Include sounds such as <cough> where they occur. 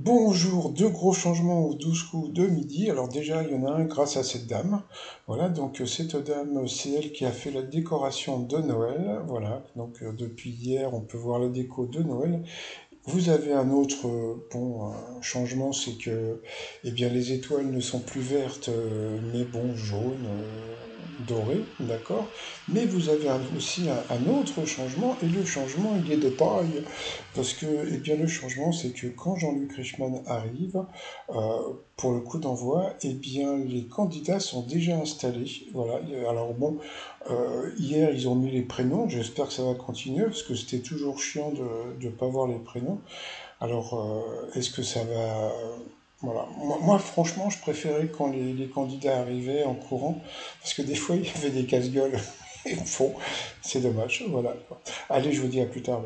Bonjour, deux gros changements aux 12 coups de midi. Alors déjà, il y en a un grâce à cette dame. Voilà, donc euh, cette dame, c'est elle qui a fait la décoration de Noël. Voilà, donc euh, depuis hier, on peut voir la déco de Noël. Vous avez un autre euh, bon changement, c'est que eh bien, les étoiles ne sont plus vertes, euh, mais bon, jaunes, dorées, d'accord Mais vous avez aussi un, un autre changement, et le changement, il est de taille, parce que eh bien, le changement, c'est que quand Jean-Luc Reichmann arrive, euh, pour le coup d'envoi, eh bien, les candidats sont déjà installés. Voilà. Alors bon, euh, hier, ils ont mis les prénoms. J'espère que ça va continuer parce que c'était toujours chiant de ne pas voir les prénoms. Alors, euh, est-ce que ça va... Voilà. Moi, moi, franchement, je préférais quand les, candidats arrivaient en courant parce que des <laughs> fois, il y avait des casse-gueules. Et faux, c'est dommage. Voilà. Allez, je vous dis à plus tard.